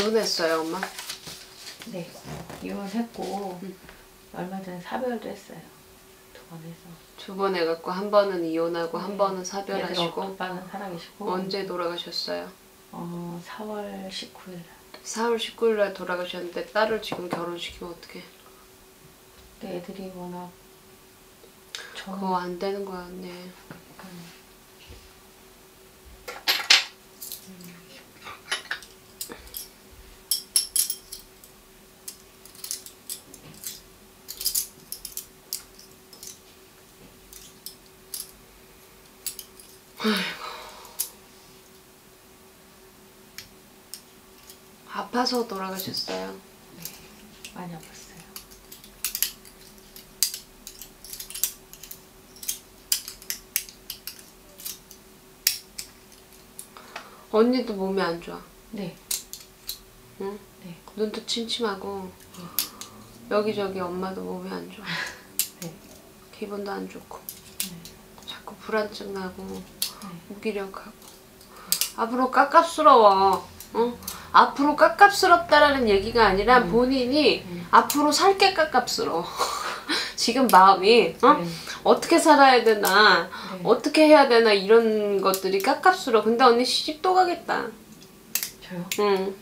이혼했어요, 엄마? 네. 이혼했고 음. 얼마 전에 사별도 했어요. 두 번 해서. 두 번 해갖고 한 번은 이혼하고 한 네. 번은 얘들 사별하시고 오빠는 살아계시고 언제 돌아가셨어요? 어 4월 19일 4월 19일 날 돌아가셨는데 딸을 지금 결혼시키면 어떡해? 근데 애들이 워낙 저는 그거 안 되는 거 같네. 약간 아파서 돌아가셨어요. 많이 아팠어요. 언니도 몸이 안 좋아. 네. 응? 네. 눈도 침침하고 여기저기 엄마도 몸이 안 좋아. 네. 기분도 안 좋고 네. 자꾸 불안증 나고 네. 무기력하고 앞으로 깝깝스러워. 어? 앞으로 깝깝스럽다라는 얘기가 아니라 음. 본인이 음. 앞으로 살게 깝깝스러워. 지금 마음이 어? 네. 어떻게 살아야 되나 네. 어떻게 해야 되나 이런 것들이 깝깝스러워. 근데 언니 시집 또 가겠다. 저요? 응.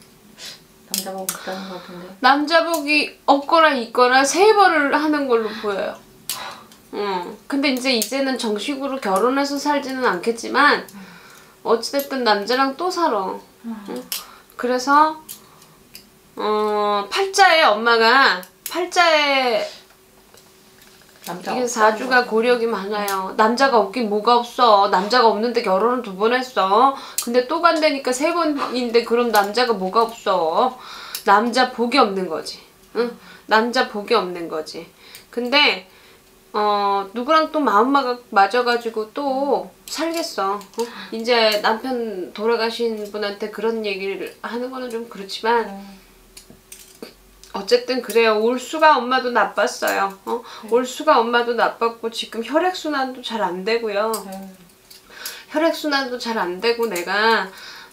남자분 못 가는 것 같은데. 남자복이 없거나 있거나 세 번을 하는 걸로 보여요. 응. 근데 이제 이제는 정식으로 결혼해서 살지는 않겠지만 어찌됐든 남자랑 또 살아. 아, 그래서 어 팔자에 엄마가 팔자에 남자 이게 없다는 사주가 거. 고력이 많아요. 남자가 없긴 뭐가 없어. 남자가 없는데 결혼을 두번 했어. 근데 또 간다니까 세 번인데 그럼 남자가 뭐가 없어. 남자 복이 없는 거지. 응? 남자 복이 없는 거지. 근데 어 누구랑 또 마음마가 맞아가지고 또 살겠어. 어? 이제 남편 돌아가신 분한테 그런 얘기를 하는 거는 좀 그렇지만 음, 어쨌든 그래요. 올수가 엄마도 나빴어요. 어? 올수가 엄마도 나빴고 지금 혈액 순환도 잘 안 되고요. 네. 혈액 순환도 잘 안 되고 내가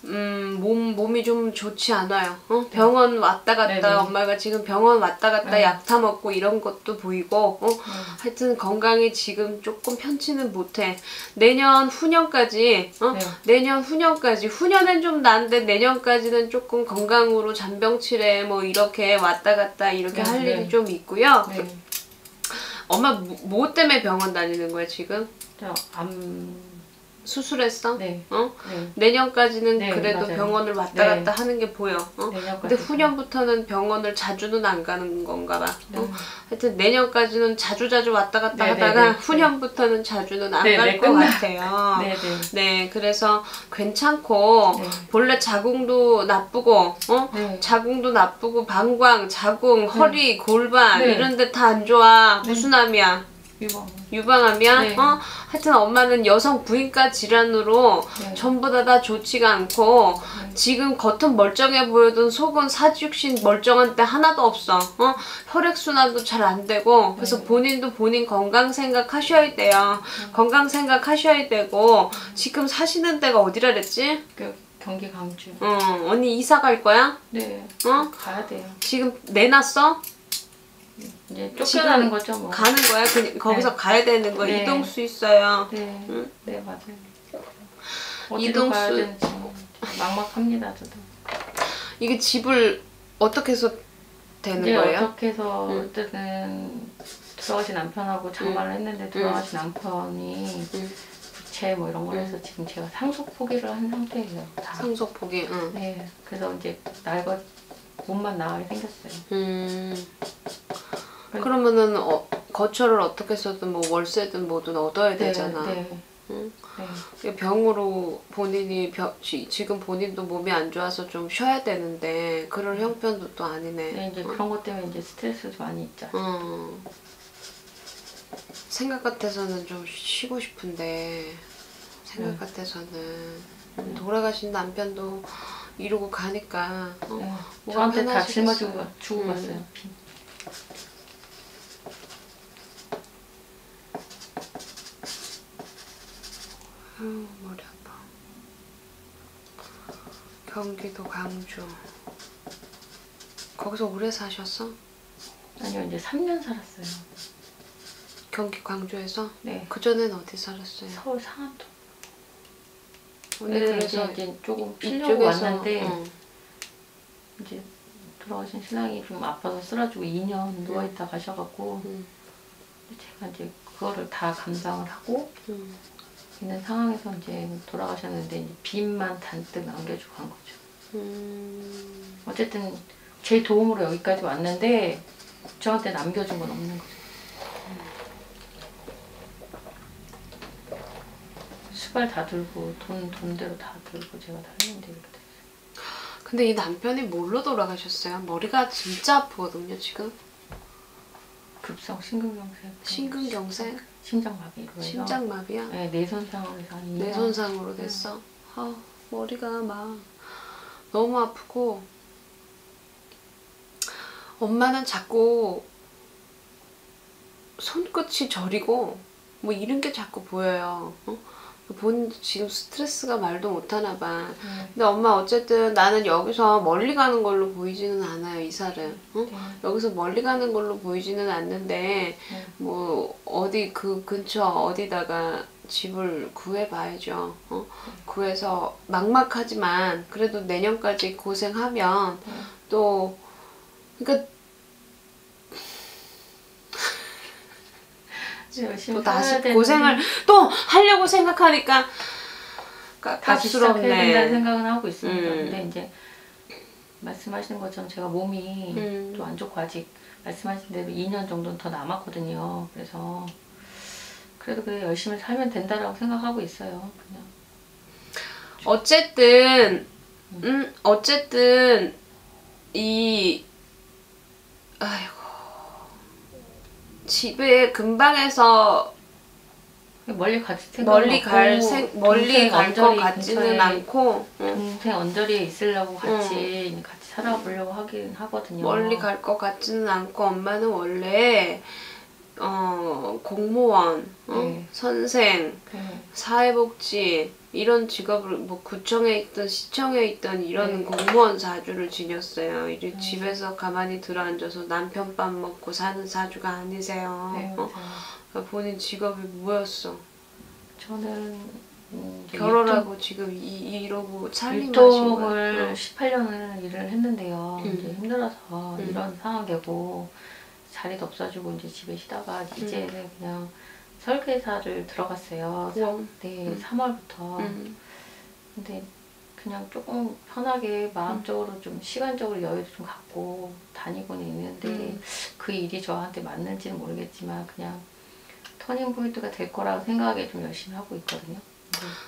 음, 몸 몸이 좀 좋지 않아요. 어? 병원 왔다 갔다 네네. 엄마가 지금 병원 왔다 갔다 네. 약타 먹고 이런 것도 보이고 어? 하여튼 건강이 지금 조금 편치는 못해. 내년 후년까지 어? 네. 내년 후년까지 후년엔 좀 나은데 내년까지는 조금 건강으로 잔병치레 뭐 이렇게 왔다 갔다 이렇게 네, 할 네. 일이 좀 있고요. 네. 엄마 뭐, 뭐 때문에 병원 다니는 거야 지금? 저 암 수술했어? 네. 어? 네. 내년까지는 네, 그래도 맞아요. 병원을 왔다 네. 갔다 하는 게 보여. 어? 근데 후년부터는 병원을 자주는 안 가는 건가 봐. 어? 네. 하여튼 내년까지는 자주 자주 왔다 갔다 네, 하다가. 후년부터는 자주는 안 네, 갈 네, 것 같아요. 네, 네. 네, 그래서 괜찮고 네. 본래 자궁도 나쁘고 어? 네. 자궁도 나쁘고 방광, 자궁, 허리, 골반 네. 이런 데 다 안 좋아. 무슨 암이야? 유방. 유방암이야? 네. 어? 하여튼 엄마는 여성 부인과 질환으로 네. 전부 다 다 좋지가 않고 네. 지금 겉은 멀쩡해 보여도 속은 사직신 멀쩡한 때 하나도 없어. 어? 혈액 순환도 잘 안 되고 그래서 네. 본인도 본인 건강 생각하셔야 돼요. 건강 생각하셔야 되고 지금 사시는 데가 어디라 그랬지? 그 경기 강주. 어, 언니 이사 갈 거야? 네. 어? 가야 돼요. 지금 내놨어? 이제 쫓겨나는 거죠, 뭐. 가는 거야? 그, 거기서 네. 가야 되는 거야? 네. 이동수 있어요. 네. 응? 네, 맞아요. 어디로 이동수- 가야 되는지 막막합니다, 저도. 이게 집을 어떻게 해서 되는 이제 거예요? 어떻게 해서 응. 어쨌든 돌아가신 남편하고 장가를 했는데 돌아가신 남편이 부채 뭐 이런 걸 해서 지금 제가 상속 포기를 한 상태예요. 다. 상속 포기. 응. 네. 그래서 이제 날것 몸만 나가게 생겼어요. 음. 그러면은 어, 거처를 어떻게 해서든 뭐 월세든 뭐든 얻어야 되잖아. 네. 응? 네. 병으로 본인이 병, 지, 지금 본인도 몸이 안 좋아서 좀 쉬어야 되는데 그럴 형편도 또 아니네. 네, 이제 그런 것 때문에 이제 스트레스가 많이 있죠. 어. 생각 같아서는 좀 쉬고 싶은데 생각 네. 같아서는 돌아가신 남편도 이러고 가니까 어? 네. 저한테 다. 짊어지고 가- 주고 음. 갔어요. 비. 아유, 머리 아파. 경기도 광주. 거기서 오래 사셨어? 아니요 이제 3년 살았어요. 경기 광주에서? 네. 그 전엔 어디 살았어요? 서울 상암동. 언니 네, 그래서 이제, 이제 조금 이쪽에서 왔는데 어. 이제 돌아가신 신랑이 좀 아파서 쓰러지고 2년 누워있다 가셔갖고 음, 제가 이제 그거를 다 감당을 하고 음. 있는 상황에서 이제 돌아가셨는데 이제 빚만 잔뜩 남겨주고 간 거죠. 음. 어쨌든 제 도움으로 여기까지 왔는데 저한테 남겨준 건 없는 거죠. 수발 다 들고 돈 돈대로 다 들고 제가 다 했는데 이렇게 됐어요. 근데 이 남편이 뭘로 돌아가셨어요? 머리가 진짜 아프거든요 지금 급성 심근경색. 심근경색? 심장마비로 해서. 심장마비야? 네, 뇌손상으로 해서 한 2년. 뇌손상으로 됐어? 아 머리가 막 너무 아프고 엄마는 자꾸 손끝이 저리고 뭐 이런 게 자꾸 보여요 어? 본 지금 스트레스가 말도 못하나 봐 네. 근데 엄마 어쨌든 나는 여기서 멀리 가는 걸로 보이지는 않아요 이사를 어? 네. 여기서 멀리 가는 걸로 보이지는 않는데 네. 뭐 어디 그 근처 어디다가 집을 구해봐야죠. 어? 구해서 막막하지만 그래도 내년까지 고생하면 네. 또 그러니까 열심히 또 다시 고생을 또 하려고 생각하니까 시작해야 된다는 깝깝스럽네. 생각은 하고 있습니다. 음. 근데 이제 말씀하시는 것처럼 제가 몸이 음. 또안 좋고 아직 말씀하신 대로 2년 정도는 더 남았거든요. 그래서 그래도 그래 열심히 살면 된다라고 생각하고 있어요. 그냥 어쨌든 음 어쨌든 이 아이고 집에 근방에서 멀리 같이 생각 멀리 갈 생, 멀리 갈 것 같지는 않고 응. 동생 언저리에 있으려고 같이 같이 살아보려고 하긴 하거든요. 멀리 갈 것 같지는 않고 엄마는 원래 어 공무원, 어? 네. 선생, 네. 사회복지 이런 직업을 뭐 구청에 있던 시청에 있던 이런 네. 공무원 사주를 지녔어요. 이제 네. 집에서 가만히 들어앉아서 남편 밥 먹고 사는 사주가 아니세요. 네, 어? 그러니까 본인 직업이 뭐였어? 저는 음, 결혼하고 지금 이, 이러고 거야. 유튜브를 어. 18년을 일을 했는데요. 음. 이제 힘들어서 음. 이런 상황 되고 자리도 없어지고 이제 집에 쉬다가 음. 이제는 그냥 설계사를 들어갔어요. 우와. 네, 음. 3월부터. 음. 근데 그냥 조금 편하게 마음적으로 좀 시간적으로 여유도 좀 갖고 다니고는 있는데 음. 그 일이 저한테 맞는지는 모르겠지만 그냥 터닝 포인트가 될 거라고 생각하게 좀 열심히 하고 있거든요.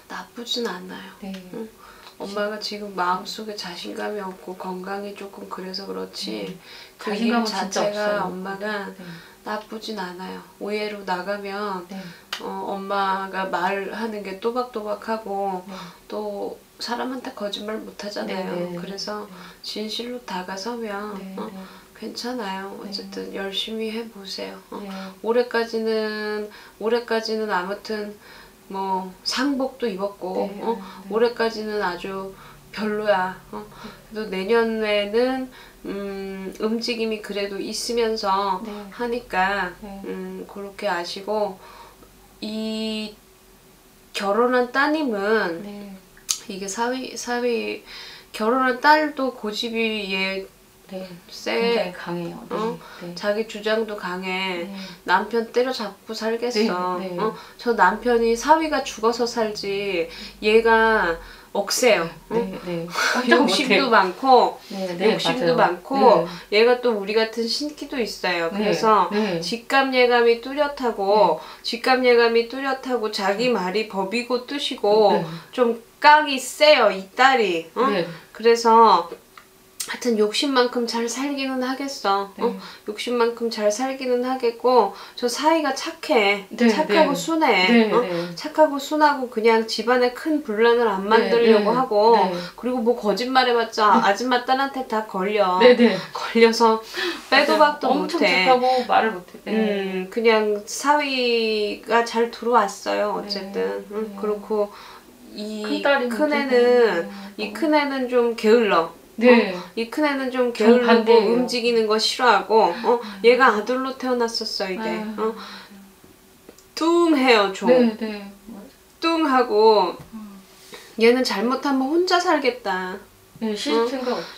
나쁘진 않아요. 네. 네. 응. 엄마가 지금 마음속에 자신감이 없고 건강이 조금 그래서 그렇지 음. 그 진짜 자체가. 엄마가 네. 나쁘진 않아요. 오해로 나가면 네. 어, 엄마가 말하는 게 또박또박하고 네. 또 사람한테 거짓말 못 하잖아요. 네, 네. 그래서 진실로 다가서면 네. 어, 네. 괜찮아요. 네. 어쨌든 열심히 해보세요. 어. 네. 올해까지는 올해까지는 아무튼 뭐 상복도 입었고 네, 어? 네. 올해까지는 아주 별로야. 어? 그래도 내년에는 음, 움직임이 그래도 있으면서 네. 하니까 네. 음, 그렇게 아시고 이 결혼한 따님은 네. 이게 사위 사위 결혼한 딸도 고집이 얘 네. 세. 강해요. 네. 어? 네. 자기 주장도 강해. 네. 남편 때려잡고 살겠어. 네, 네. 어? 저 남편이 사위가 죽어서 살지 얘가 억세요. 어? 네. 네. 깜짝 욕심도. 많고 네, 네, 욕심도. 많고 얘가 또 우리 같은 신기도 있어요. 네. 그래서 네. 직감 예감이 뚜렷하고 직감 예감이 뚜렷하고 자기 말이 법이고 뜻이고 네. 좀 깍이 세요 이 딸이. 어? 네. 그래서 하여튼 욕심만큼 잘 살기는 하겠어. 네. 어? 욕심만큼 잘 살기는 하겠고 저 사이가 착해. 네, 착하고 네. 순해. 네, 어? 네. 착하고 순하고 그냥 집안에 큰 분란을 안 만들려고 네, 하고 네. 그리고 뭐 거짓말해봤자 아줌마 딸한테 다 걸려. 네, 네. 걸려서 빼도 박도 엄청 못해. 착하고 말을 못해. 네. 음, 그냥 사위가 잘 들어왔어요. 어쨌든. 네, 응, 네. 그렇고 이큰 큰애는. 이 큰애는 좀 게을러. 네. 어? 이 큰애는 좀 반대예요. 움직이는 거 싫어하고 어? 얘가 아들로 태어났었어 이게 아유. 어? 뚱해요 좀 네, 네. 맞아. 뚱하고 얘는 잘못하면 혼자 살겠다 네, 없어.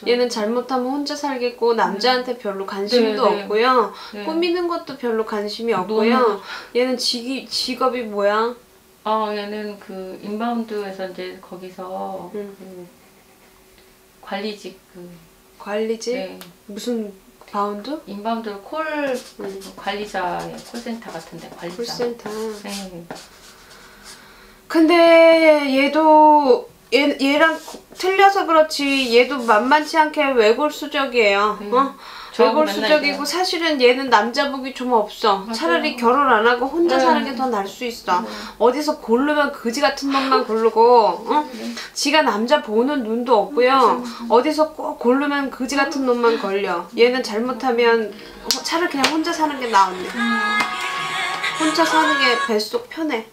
얘는 잘못하면 혼자 살겠고 남자한테 별로 관심도 네, 네. 없고요 네. 꾸미는 것도 별로 관심이 없고요 너무- 얘는 직이, 직업이 뭐야? 아, 얘는 그 inbound에서 이제 거기서 음. 그 관리직 그 관리직? 네. 무슨 bound? inbound call 음. 관리자의 콜센터 같은데 관리자. 콜센터 네. 근데 얘도 얘, 얘랑 틀려서 그렇지 얘도 만만치 않게 외골 수적이에요. 네. 어? 외골수적이고 맨날 사실은 얘는 남자 복이 좀 없어. 맞아요. 차라리 결혼 안 하고 혼자 네. 사는 게 더 나을 수 있어. 네. 어디서 고르면 그지 같은 놈만 고르고, 어? 네. 지가 남자 보는 눈도 없고요. 어디서 꼭 고르면 그지 같은 놈만 걸려. 얘는 잘못하면 호- 차라리 그냥 혼자 사는 게 나은데. 음. 혼자 사는 게 뱃속 편해.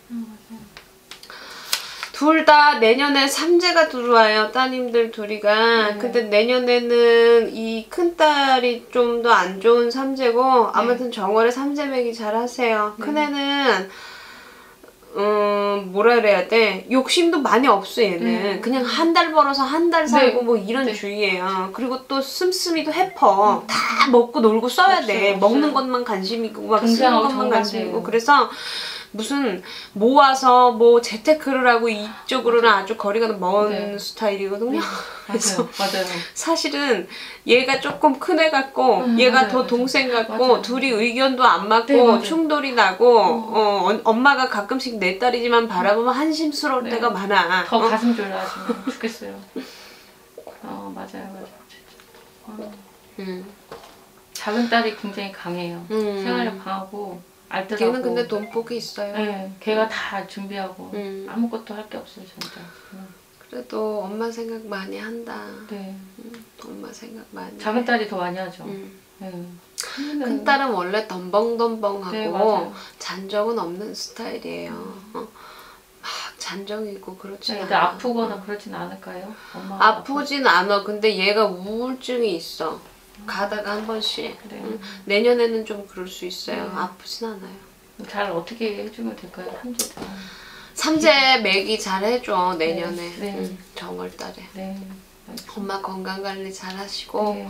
둘 다 내년에 삼재가 들어와요. 따님들 둘이가. 네. 근데 내년에는 이 큰딸이 좀 더 안 좋은 삼재고 아무튼 정월에 삼재매기 잘 하세요. 큰애는 음 뭐라 그래야 돼 욕심도 많이 없어 얘는 네. 그냥 한 달 벌어서 한 달 살고 네. 뭐 이런 네. 주의예요 그리고 또 씀씀이도 해퍼 다 먹고 놀고 써야 돼 없어요, 먹는 없어요. 것만 관심이고 막 쓰는 것만. 관심이고 그래서 무슨 모아서 뭐 재테크를 하고 이쪽으로는 아주 거리가 먼 네. 스타일이거든요 그래서 맞아요. 맞아요. 사실은 얘가 조금 큰 애 같고 음, 얘가 맞아요, 더. 동생 같고. 둘이 의견도 안 맞고 네. 충돌이 나고 어, 언- 엄마가 가끔씩 내 딸이지만 바라보면 한심스러울 네. 때가 많아. 더 어? 가슴 졸라하시면 죽겠어요. 어 맞아요 맞아요. 어, 음. 작은 딸이 굉장히 강해요. 음. 생활력 강하고 알뜰하고. 걔는 근데 돈복이 있어요. 네, 걔가 다 준비하고 음. 아무것도 할 게 없어요 진짜. 음, 그래도 엄마 생각 많이 한다. 네. 엄마 생각 많이. 작은 딸이 더 많이 하죠. 음. 네. 큰 딸은 원래 덤벙덤벙하고 네. 잔정은 없는 스타일이에요. 어? 막 잔정이고 그렇지 네, 않아. 아프거나 그러진 않을까요? 아프진 않아. 근데 얘가 우울증이 있어. 가다가 한 번씩. 네. 응. 내년에는 좀 그럴 수 있어요. 네. 아프진 않아요. 잘 어떻게 해주면 될까요? 삼재도. 삼재 매기 잘 해줘 내년에. 네. 네. 응, 정월달에. 네. 엄마 건강 관리 잘 하시고 네.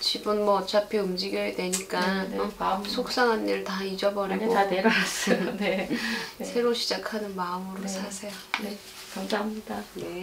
집은 뭐 어차피 움직여야 되니까 네, 네. 어? 속상한 일 다 잊어버리고 다 내려놨어요. 네. 네. 새로 시작하는 마음으로 네. 사세요. 네. 감사합니다. 네.